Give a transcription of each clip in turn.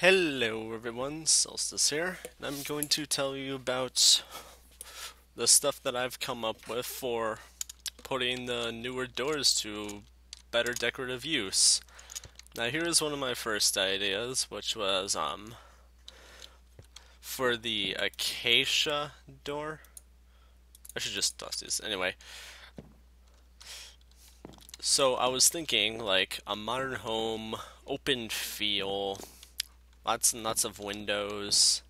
Hello everyone, Solstice here, and I'm going to tell you about the stuff that I've come up with for putting the newer doors to better decorative use. Now here's one of my first ideas, which was um for the acacia door. I should just toss these. Anyway, so I was thinking like a modern home, open feel, lots and lots of windows,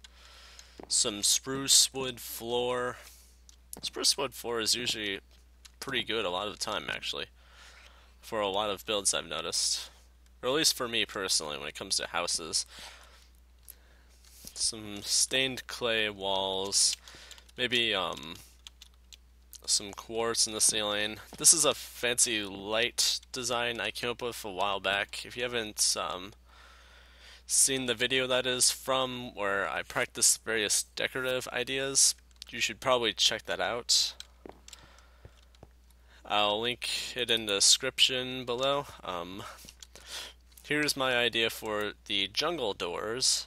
some spruce wood floor. Spruce wood floor is usually pretty good a lot of the time, actually, for a lot of builds I've noticed. Or at least for me personally, when it comes to houses. Some stained clay walls, maybe um, some quartz in the ceiling. This is a fancy light design I came up with a while back. If you haven't um, seen the video that is from where I practice various decorative ideas, you should probably check that out. I'll link it in the description below. Um, here's my idea for the jungle doors.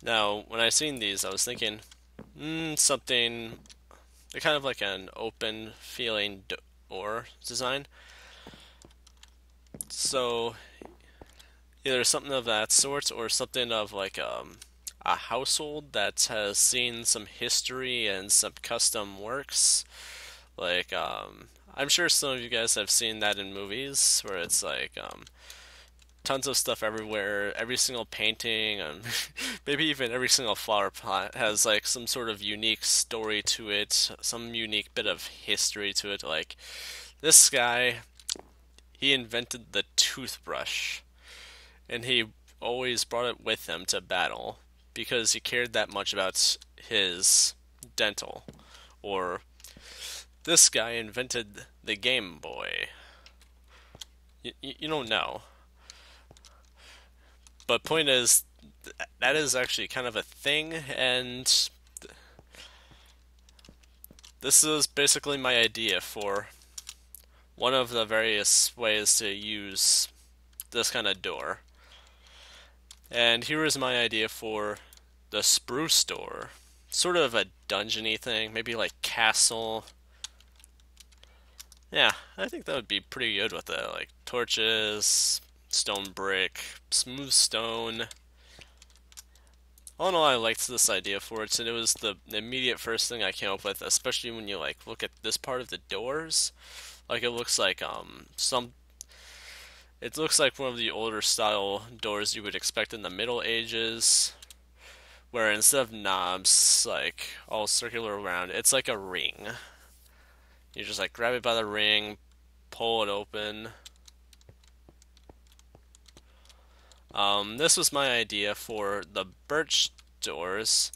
Now, when I seen these, I was thinking, mm, something kind of like an open feeling door design. So either something of that sort or something of like um, a household that has seen some history and some custom works. Like, um, I'm sure some of you guys have seen that in movies where it's like um, tons of stuff everywhere. Every single painting, and maybe even every single flower pot has like some sort of unique story to it, some unique bit of history to it. Like this guy, he invented the toothbrush and he always brought it with him to battle because he cared that much about his dental. Or this guy invented the Game Boy. You, you don't know. But point is, that is actually kind of a thing, and this is basically my idea for one of the various ways to use this kind of door. And here is my idea for the spruce door. Sort of a dungeony thing, maybe like castle. Yeah, I think that would be pretty good with it. Like torches, stone brick, smooth stone. All in all, I liked this idea for it, and it was the immediate first thing I came up with, especially when you like look at this part of the doors. Like it looks like um some it looks like one of the older style doors you would expect in the Middle Ages, where instead of knobs, like all circular around, it's like a ring. You just like grab it by the ring, pull it open. Um, this was my idea for the birch doors.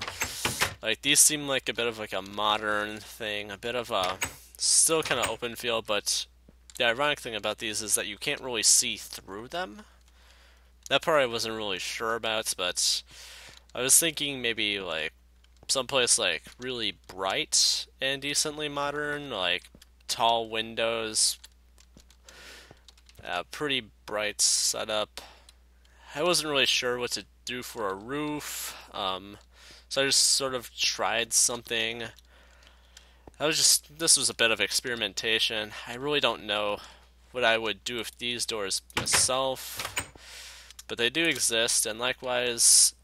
Like these seem like a bit of like a modern thing, a bit of a still kind of open feel, but the ironic thing about these is that you can't really see through them. That part I wasn't really sure about, but I was thinking maybe like someplace like really bright and decently modern, like tall windows, a pretty bright setup. I wasn't really sure what to do for a roof, um, so I just sort of tried something I was just this was a bit of experimentation. I really don't know what I would do with these doors myself, but they do exist, and likewise,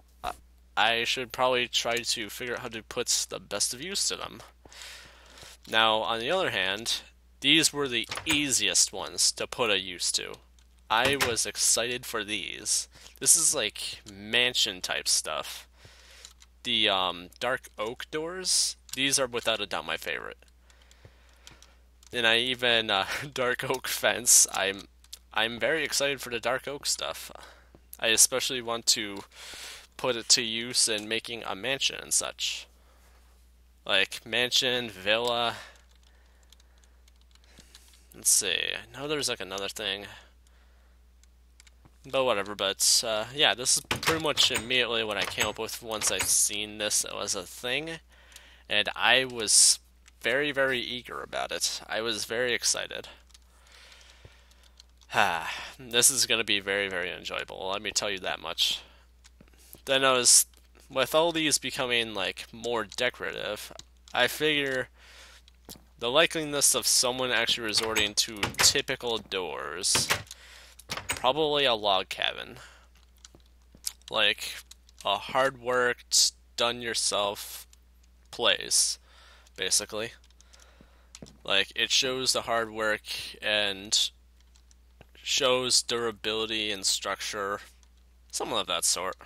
I should probably try to figure out how to put the best of use to them. Now, on the other hand, these were the easiest ones to put a use to. I was excited for these. This is like mansion type stuff. The um, dark oak doors, these are without a doubt my favorite. And I even uh, dark oak fence. I'm I'm very excited for the dark oak stuff. I especially want to put it to use in making a mansion and such. Like mansion, villa. Let's see. I know there's like another thing. But whatever, but uh, yeah, this is pretty much immediately what I came up with once I seen this as a thing and I was very, very eager about it. I was very excited. this is going to be very, very enjoyable. Let me tell you that much. then I was with all these becoming like more decorative, I figure the likeliness of someone actually resorting to typical doors, probably a log cabin. Like a hard worked, place, basically. Like it shows the hard work and shows durability and structure, something of that sort.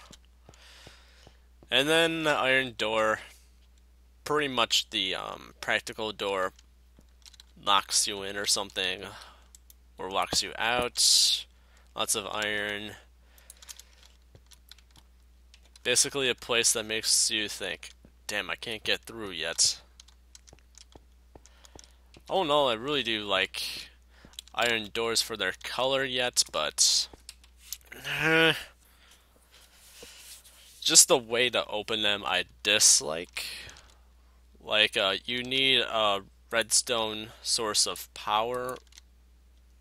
And then the iron door, pretty much the um, practical door, locks you in or something, or locks you out. Lots of iron. Basically, a place that makes you think, damn, I can't get through yet. Oh no, I really do like iron doors for their color yet, but. Just the way to open them I dislike. Like, uh, you need a redstone source of power,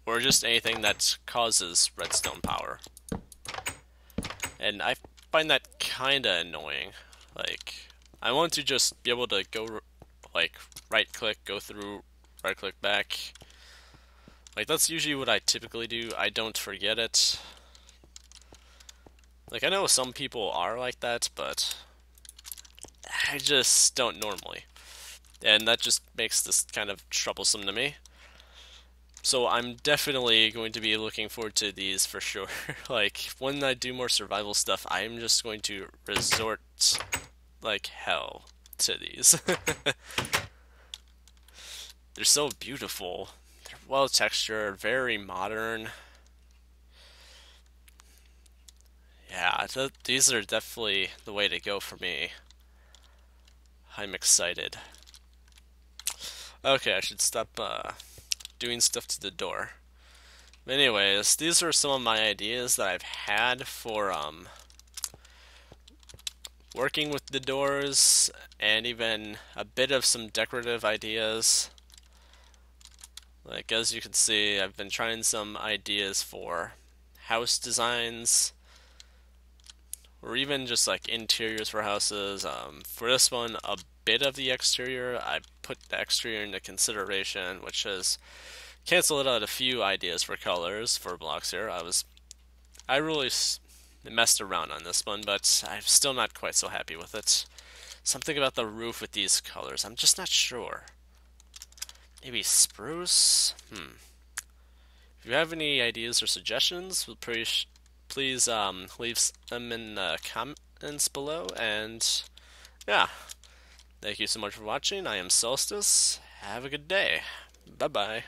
or just anything that causes redstone power. And I find that kinda annoying. Like, I want to just be able to go, like, right click, go through, right click back. Like, that's usually what I typically do. I don't forget it. Like, I know some people are like that, but I just don't normally. And that just makes this kind of troublesome to me. So I'm definitely going to be looking forward to these for sure. like, when I do more survival stuff, I'm just going to resort like hell to these. They're so beautiful. They're well textured, very modern. Yeah, th these are definitely the way to go for me. I'm excited. Okay, I should stop uh, doing stuff to the door. anyways, these are some of my ideas that I've had for um, working with the doors and even a bit of some decorative ideas. Like as you can see, I've been trying some ideas for house designs or even just like interiors for houses. Um, for this one, a bit of the exterior. I put the exterior into consideration, which has canceled out a few ideas for colors for blocks here. I was, I really messed around on this one, but I'm still not quite so happy with it. Something about the roof with these colors, I'm just not sure. Maybe spruce? Hmm. If you have any ideas or suggestions, please um, leave them in the comments below. And yeah, thank you so much for watching. I am Solstice. Have a good day. Bye bye.